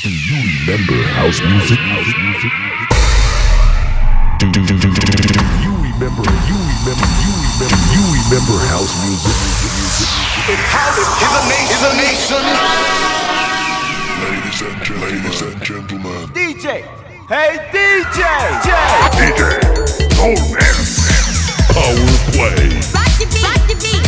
Do you remember house music? House music? Do, do, do, do, do, do, do you remember? You remember? You remember? Do you remember house music? It has is a nation. Ladies and gentlemen. Ladies and gentlemen. DJ. Hey DJ. DJ. DJ. Soul man. Power play. Rock the beat. Rock the beat.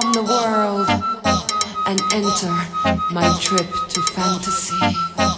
From the world and enter my trip to fantasy.